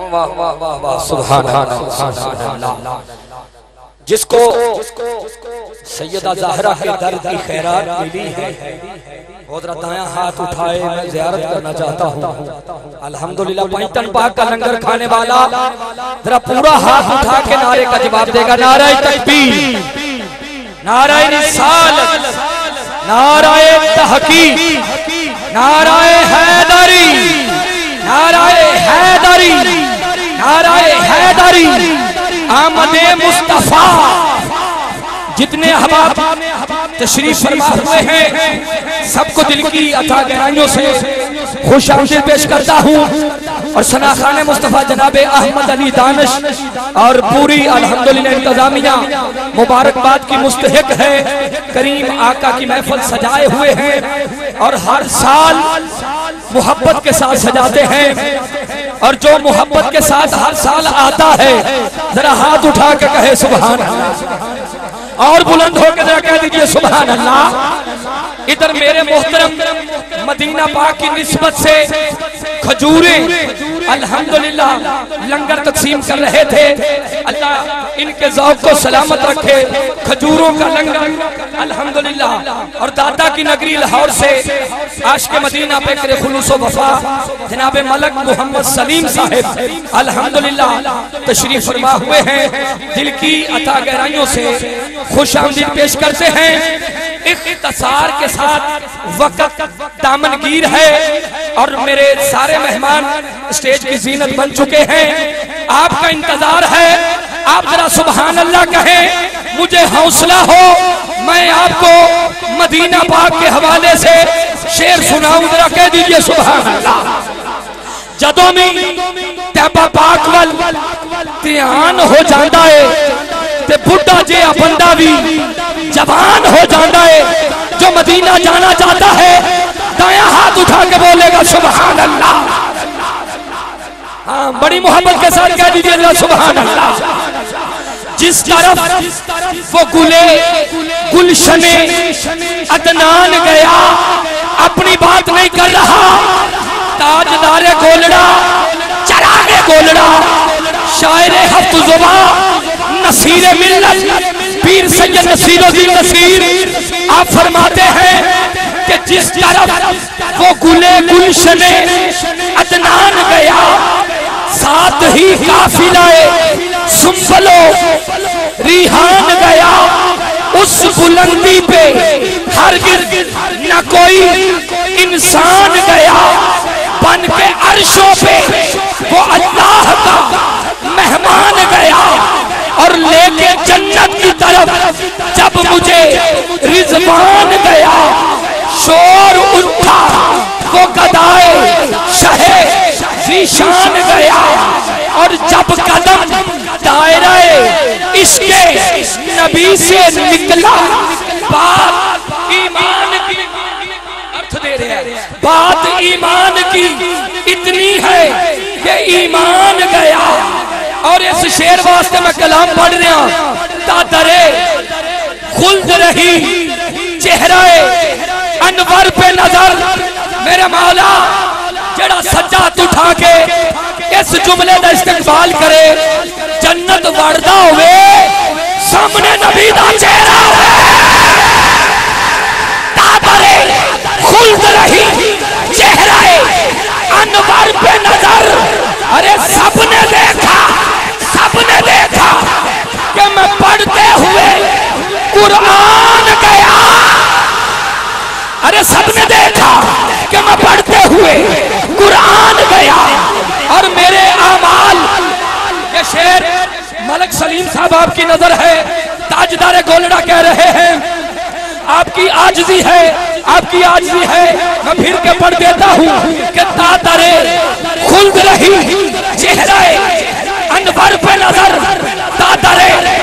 واہ واہ واہ واہ سبحان اللہ. سبحان اللہ جس کو سیدہ زہرہ کے در کی خیرات ملی ہے وہ ذرا دایاں ہاتھ اٹھائے، میں زیارت کرنا چاہتا ہوں۔ الحمدللہ پینٹن پاک کا لنگر کھانے والا، ذرا پورا ہاتھ اٹھا کے نعرے کا جواب دے گا، نعرہ تکبیر۔ نعرہ رسالت، نعرہ تحقیق، نعرہ حیدری۔ نعرہ حیدری۔ نعرہ حیدری آمد مصطفیٰ۔ جتنے احباب تشریف فرما ہوئے ہیں سب کو دل کی عطا گہرائیوں سے خوش آمدید پیش کرتا ہوں۔ اور ثنا خان مصطفیٰ جناب احمد علی دانش اور پوری الحمدللہ انتظامیہ مبارکباد کی مستحق ہے۔ کریم آقا کی محفل سجائے ہوئے ہیں اور ہر سال محبت کے ساتھ سجاتے ہیں۔ اور جو محبت کے ساتھ ہر سال آتا ہے، ذرا ہاتھ اٹھا کے کہے سبحان اللہ۔ اور بلند ہو کے ذرا کہہ دیجیے سبحان اللہ۔ ادھر میرے محترم مدینہ پاک کی نسبت سے کھجوریں الحمدللہ، لنگر تقسیم کر رہے تھے۔ اللہ ان کے ذوق کو سلامت رکھے، کھجوروں کا لنگر۔ الحمدللہ، اور داتا کی نگری لاہور سے عاشق مدینہ پہ کرے خلوص و وفا۔ جناب ملک محمد سلیم صاحب، الحمدللہ، تشریف فرما ہوئے ہیں۔ دل کی عطا گہرائیوں سے خوش آمدید پیش کرتے ہیں۔ اختصار کے ساتھ وقت دامن گیر ہے اور میرے سارے مہمان اسٹیج کی زینت بن چکے ہیں۔ آپ کا انتظار ہے۔ آپ ذرا سبحان اللہ کہیں، مجھے حوصلہ ہو۔ میں آپ کو مدینہ پاک کے حوالے سے شیر سناؤں، ذرا کہہ دیجیے سبحان اللہ۔ جدوں میں تیبہ پاک وال تیان ہو جاندہ ہے، تے بڑھا جے بندہ بھی جوان ہو جاندہ ہے، جو مدینہ جانا چاہتا ہے، دایاں ہاتھ اٹھا کے بولے گا، سبحان اللہ۔ ہاں بڑی محبت کے ساتھ کہہ دیجیے گا، سبحان اللہ۔ جس طرف وہ گلے، گلشن ادنان گیا، اپنی بات نہیں کر رہا، تاجدار گولڑا، چراغ گولڑا، شاعر ہفت زبا نصیر ملت پیر سید نصیر و دین نصیر، آپ فرماتے ہیں کہ جس طرف وہ گلے گلشن ادنان گیا، ساتھ ہی کافلہ سنبلو ریحان گیا، اس بلندی پہ ہرگز نہ کوئی انسان گیا۔ بن کے عرشوں پہ وہ اللہ کا مہمان گیا۔ رضوان گیا، شور اٹھا وہ گدائے، شہے زیشان گیا اور جب قدم دائرہ اس کے نبی سے نکلا، بات ایمان کی ارتھ دے رہے ہیں۔ بات ایمان کی اتنی ہے کہ ایمان گیا اور اس شیر واسطے میں کلام پڑھ رہا تادرے خلد رہی چہرہ انور پہ نظر۔ میرے مولا، جڑا سجاد اٹھا کے اس جملے دا استقبال کرے، جنت وردہ ہوئے، سامنے نبی دا چہرہ ہوئے تابرے خلد رہی، چہرہ انور پہ نظر۔ ارے سب نے دیکھا، سب نے دیکھا کہ میں پڑھتے ہوئے قرآن ارے سب نے دیکھا کہ میں پڑھتے ہوئے قرآن گیا اور میرے آمال یہ شیر ملک سلیم صاحب آپ کی نظر ہے، تاجدار گولڑا کہہ رہے ہیں۔ آپ کی آجزی ہے، آپ کی آجزی ہے۔ میں پھر کے پڑھ دیتا ہوں کہ تاترے خلد رہی، چہرہ انور پہ نظر تاترے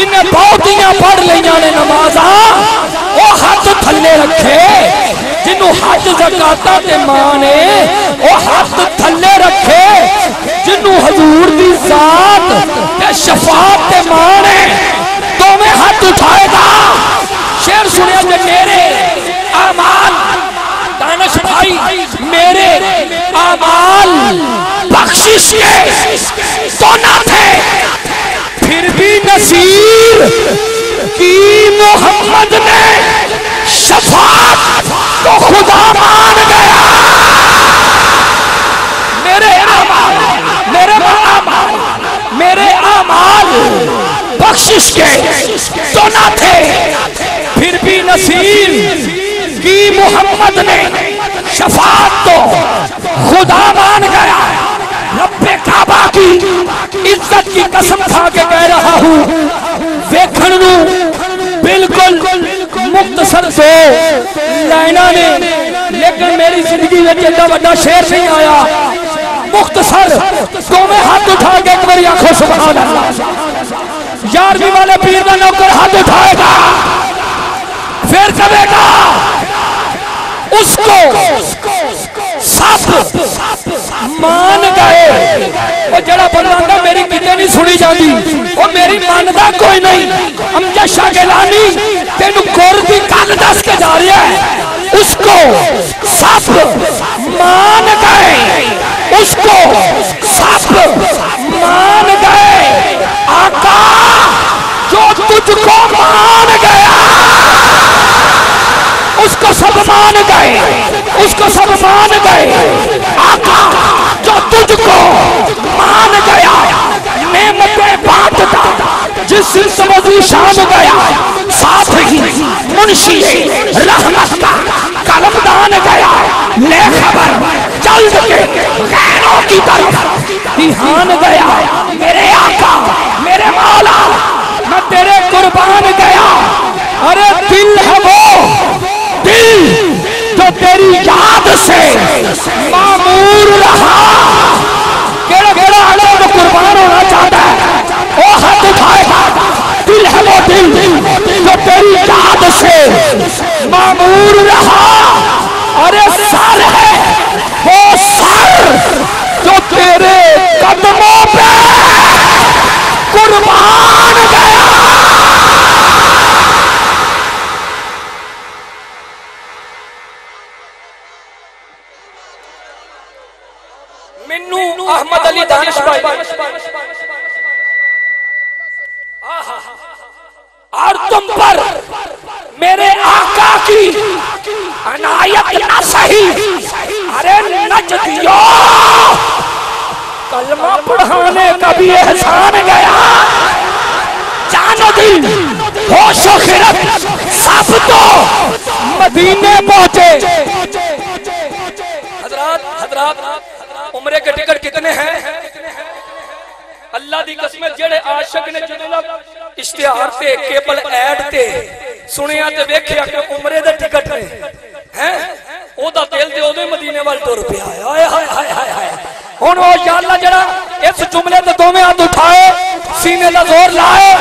جن بہتیاں پڑھ لیاں نے نمازاں، وہ ہاتھ تھلے رکھے۔ جنہوں ہاتھ زکاتہ تے ماں وہ ہاتھ تھلے رکھے۔ جنہوں حضور دی ذات تے شفاعت تے ماں تو میں ہاتھ اٹھائے گا۔ شیر سنیا جو میرے آمال، دانش بھائی میرے آمال، بخشش کے، تو نہ تھے۔ نصیر کی محمد نے شفاعت تو خدا مان گیا۔ میرے اعمال میرے اعمال میرے اعمال بخشش کے تو نہ تھے۔ پھر بھی نصیر کی محمد نے شفاعت تو خدا مان گیا۔ رب کعبہ کی عزت کی قسم کھا کے کہہ رہا ہوں۔ ویکھن نو بالکل مختصر دو لائنا نے، لیکن میری زندگی میں ایڈا بڑا شیر نہیں آیا۔ مختصر تو میں ہاتھ اٹھا کے ایک بار آنکھوں سبحان اللہ یارویں والے پیر کا نوکر ہاتھ اٹھائے گا۔ پھر کبے گا، اس کو سب مان گئے۔ وہ جڑا بندہ میری کتے نہیں سنی جاتی وہ میری ماندا کوئی نہیں۔ ہم جشا گلانی تینوں گور دی گل دس کے جا رہا ہے۔ اس کو سب مان گئے۔ اس کو سب مان گئے۔ آقا، جو تجھ کو مان گیا، اس کو سب مان گئے۔ اس کو سب مان گئے۔ سے معمور رہا۔ کیڑا کیڑا آنے کو قربان ہونا چاہتا ہے وہ ہاتھ اٹھائے۔ دل ہے وہ دل، جو تیری یاد سے معمور رہا۔ ارے سر ہے وہ سر جو تیرے قدموں پہ قربان گیا منو احمد علی دانش بھائی اور تم پر میرے آقا کی عنایت نہ سہی ارے نجدیو کلمہ پڑھانے کا بھی احسان گیا۔ جان و دل ہوش و خرد۔ سب تو مدینے پہنچے۔ حضرات حضرات، عمرے کے ٹکٹ کتنے ہیں؟ اللہ دی قسم جڑے عاشق نے جدوں اشتہار تے، کیبل ایڈ تے سنیا تے ویکھیا کہ عمرے دے ٹکٹ نے، ہیں؟ او دا دل تے اودے مدینے وال ٹر پیا۔ ہائے ہائے ہائے ہائے ہائے ہن او یا اللہ جڑا اس جملے تے دوویں ہاتھ اٹھائے، سینے دا زور لائے،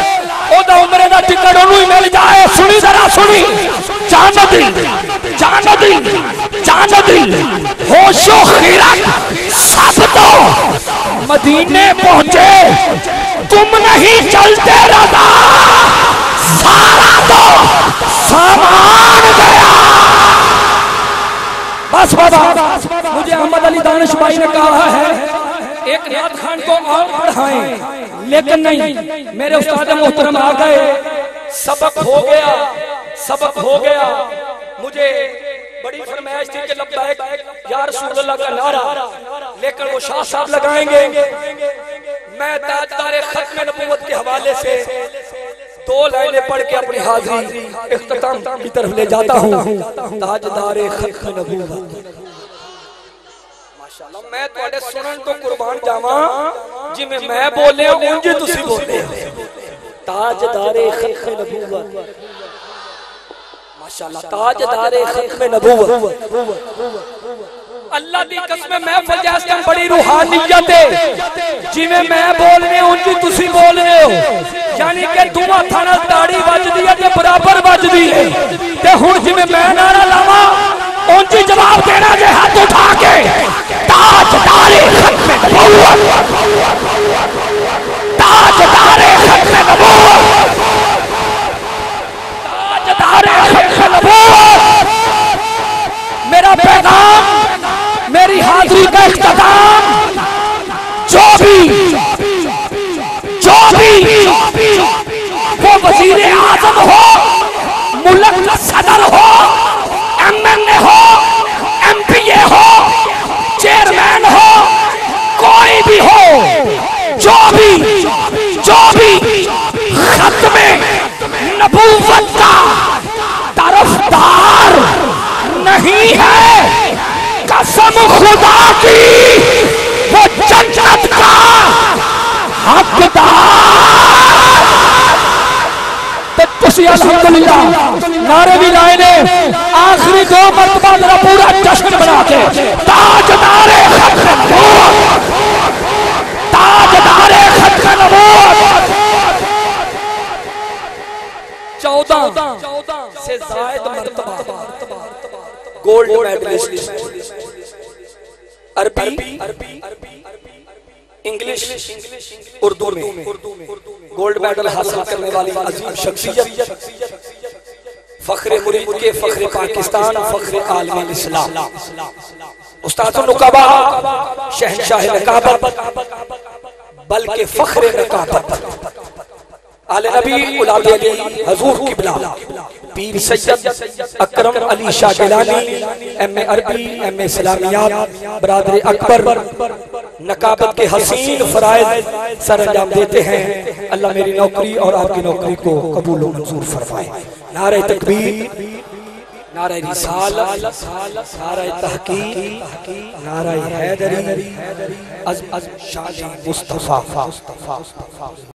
او دا عمرے دا ٹکٹ اونوں ہی مل جائے۔ سنی ذرا، سنی۔ جان دل جان دل جان دل۔ ہوش و خیرت سب تو مدینے پہنچے، تم نہیں چلتے رضا۔ سارا تو سامان گیا۔ بس بابا، مجھے احمد علی دانش بھائی نے کہا ہے ایک نعت خان کو اور پڑھائیں۔ لیکن نہیں، میرے استاد محترم آ گئے۔ سبق ہو گیا، سبق ہو گیا۔ مجھے بڑی فرمائش تھی کہ لبیک یا رسول اللہ کا نعرہ، لیکن وہ شاہ صاحب لگائیں گے۔ میں تاجدار ختم نبوت کے حوالے سے دو لائنیں پڑھ کے اپنی حاضری اختتام کی طرف لے جاتا ہوں۔ تاجدار ختم نبوت۔ ماشاءاللہ میں تواڈے سنن تو قربان جاواں جویں میں بولیا اونج تسی تاجدار نبوت۔ ماشاءاللہ تاجدار ختم نبوت۔ اللہ دی قسم جیسے بڑی روحانیت ہے۔ جویں میں بول رہے ہوں جی تسی بول رہے ہو۔ یعنی کہ تھانا ہے تے برابر بج دی ہے۔ تے ہن جویں میں نعرہ لاواں اونچی جواب دینا جے ہاتھ اٹھا کے۔ تاج دارے ختم نبوت۔ تاج دارے ختم نبوت۔ تاج دارے ختم نبوت۔ بھی جو بھی ختم نبوت کا طرفدار نہیں ہے۔ قسم خدا کی، وہ جنت کا حقدار۔ تسی الحمدللہ نعرے بھی لائے نے، آخری دو مرتبہ میرا پورا جشن بنا کے تاجدار ختم نبوت تاجدار ختم نبوت چودہ سے زائد مرتبہ گولڈ میڈلسٹ عربی انگلش اردو میں گولڈ میڈل حاصل کرنے والی عظیم شخصیت فخر مرید کے فخر پاکستان فخر عالم الاسلام استاد النقبہ شہنشاہ نقابت بلکہ فخر نقابت آل نبی اولاد علی حضور قبلہ۔ پیر سید اکرم علی شاہ گلانی ایم اے عربی، ایم اے اسلامیات، برادر اکبر، نقابت کے حسین فرائض سر انجام دیتے ہیں۔ اللہ میری نوکری اور آپ کی نوکری کو قبول و منظور فرمائے۔ نعرہ تکبیر، نعرہ رسالت، نعرہ تحقیق، نعرہ حیدری، عزم شان جی مصطفیٰ۔